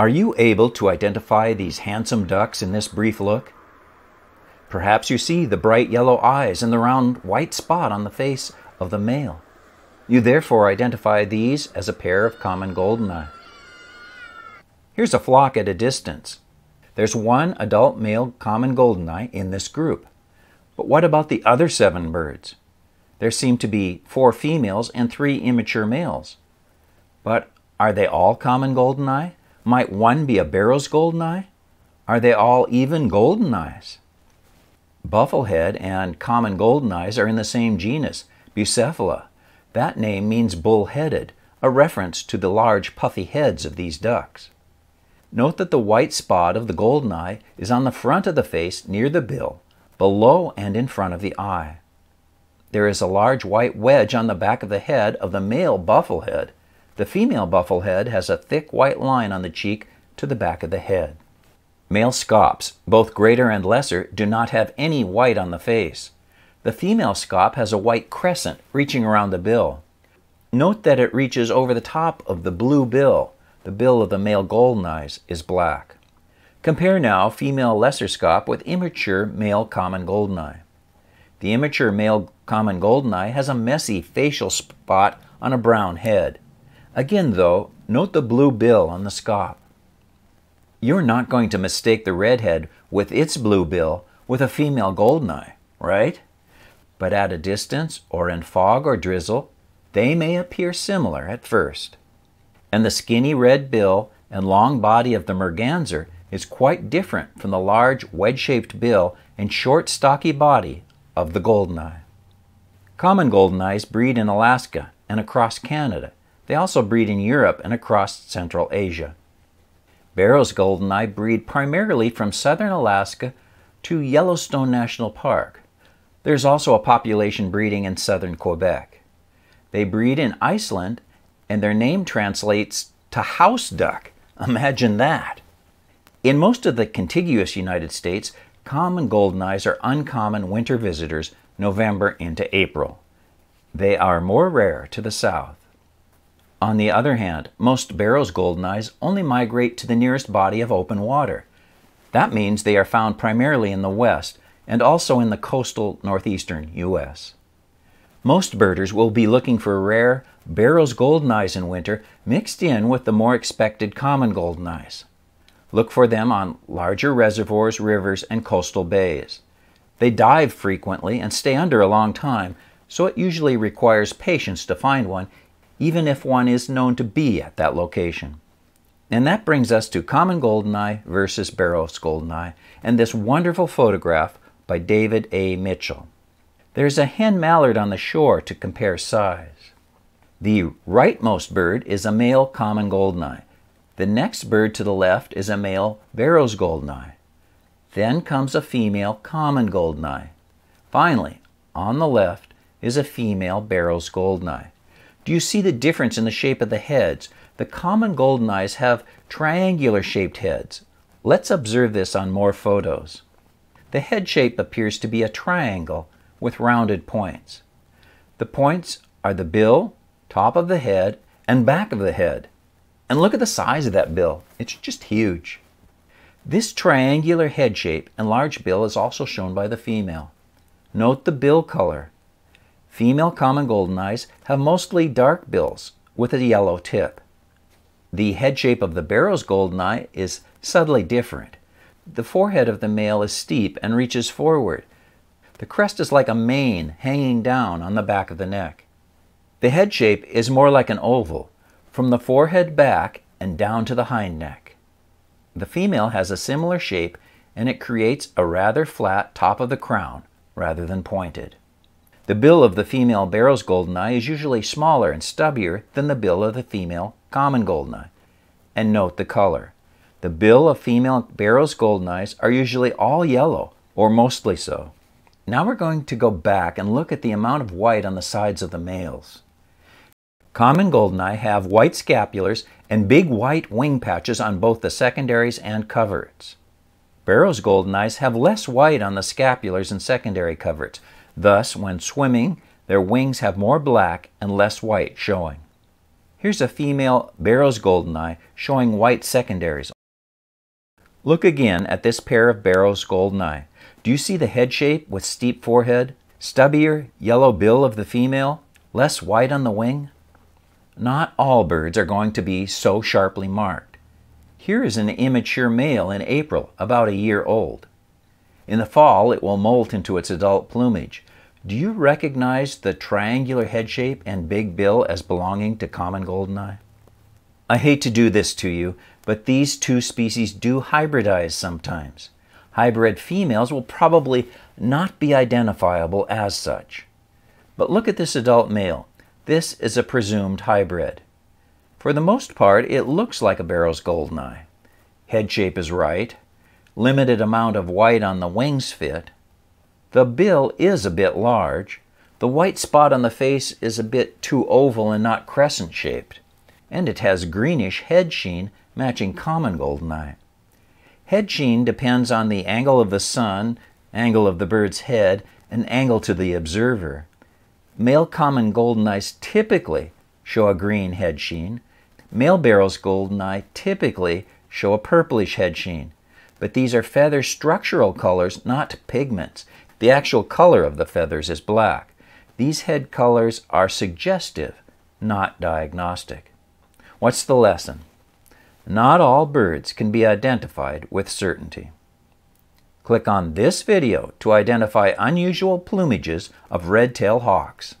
Are you able to identify these handsome ducks in this brief look? Perhaps you see the bright yellow eyes and the round white spot on the face of the male. You therefore identify these as a pair of common goldeneye. Here's a flock at a distance. There's one adult male common goldeneye in this group. But what about the other seven birds? There seem to be four females and three immature males. But are they all common goldeneye? Might one be a Barrow's goldeneye? Are they all even golden goldeneyes? Bufflehead and common goldeneyes are in the same genus, Bucephala. That name means bull-headed, a reference to the large puffy heads of these ducks. Note that the white spot of the goldeneye is on the front of the face near the bill, below and in front of the eye. There is a large white wedge on the back of the head of the male bufflehead, the female bufflehead has a thick white line on the cheek to the back of the head. Male scaups, both greater and lesser, do not have any white on the face. The female scaup has a white crescent reaching around the bill. Note that it reaches over the top of the blue bill. The bill of the male goldeneyes is black. Compare now female lesser scaup with immature male common goldeneye. The immature male common goldeneye has a messy facial spot on a brown head. Again, though, note the blue bill on the scaup. You're not going to mistake the redhead with its blue bill with a female goldeneye, right? But at a distance, or in fog or drizzle, they may appear similar at first. And the skinny red bill and long body of the merganser is quite different from the large wedge-shaped bill and short stocky body of the goldeneye. Common goldeneyes breed in Alaska and across Canada they also breed in Europe and across Central Asia. Barrow's goldeneye breed primarily from southern Alaska to Yellowstone National Park. There's also a population breeding in southern Quebec. They breed in Iceland, and their name translates to house duck. Imagine that. In most of the contiguous United States, common goldeneyes are uncommon winter visitors November into April. They are more rare to the south. On the other hand, most Barrow's goldeneyes only migrate to the nearest body of open water. That means they are found primarily in the west and also in the coastal northeastern U.S. Most birders will be looking for rare Barrow's goldeneyes in winter mixed in with the more expected common goldeneyes. Look for them on larger reservoirs, rivers, and coastal bays. They dive frequently and stay under a long time, so it usually requires patience to find one even if one is known to be at that location. And that brings us to common goldeneye versus Barrow's goldeneye and this wonderful photograph by David A. Mitchell. There's a hen mallard on the shore to compare size. The rightmost bird is a male common goldeneye. The next bird to the left is a male Barrow's goldeneye. Then comes a female common goldeneye. Finally, on the left is a female Barrow's goldeneye. Do you see the difference in the shape of the heads? The common goldeneyes have triangular shaped heads. Let's observe this on more photos. The head shape appears to be a triangle with rounded points. The points are the bill, top of the head, and back of the head. And look at the size of that bill. It's just huge. This triangular head shape and large bill is also shown by the female. Note the bill color. Female common goldeneyes have mostly dark bills with a yellow tip. The head shape of the Barrow's goldeneye is subtly different. The forehead of the male is steep and reaches forward. The crest is like a mane hanging down on the back of the neck. The head shape is more like an oval, from the forehead back and down to the hind neck. The female has a similar shape and it creates a rather flat top of the crown rather than pointed. The bill of the female Barrow's goldeneye is usually smaller and stubbier than the bill of the female common goldeneye. And note the color. The bill of female Barrow's goldeneyes are usually all yellow, or mostly so. Now we're going to go back and look at the amount of white on the sides of the males. Common goldeneye have white scapulars and big white wing patches on both the secondaries and coverts. Barrow's goldeneyes have less white on the scapulars and secondary coverts, Thus, when swimming, their wings have more black and less white showing. Here's a female Barrow's goldeneye showing white secondaries. Look again at this pair of Barrow's goldeneye. Do you see the head shape with steep forehead, stubbier yellow bill of the female, less white on the wing? Not all birds are going to be so sharply marked. Here is an immature male in April, about a year old. In the fall, it will molt into its adult plumage. Do you recognize the triangular head shape and big bill as belonging to common goldeneye? I hate to do this to you, but these two species do hybridize sometimes. Hybrid females will probably not be identifiable as such. But look at this adult male. This is a presumed hybrid. For the most part, it looks like a Barrow's goldeneye. Head shape is right, limited amount of white on the wings fit. The bill is a bit large. The white spot on the face is a bit too oval and not crescent shaped. And it has greenish head sheen matching common goldeneye. Head sheen depends on the angle of the sun, angle of the bird's head, and angle to the observer. Male common goldeneyes typically show a green head sheen. Male Barrow's goldeneye typically show a purplish head sheen but these are feather structural colors, not pigments. The actual color of the feathers is black. These head colors are suggestive, not diagnostic. What's the lesson? Not all birds can be identified with certainty. Click on this video to identify unusual plumages of red-tailed hawks.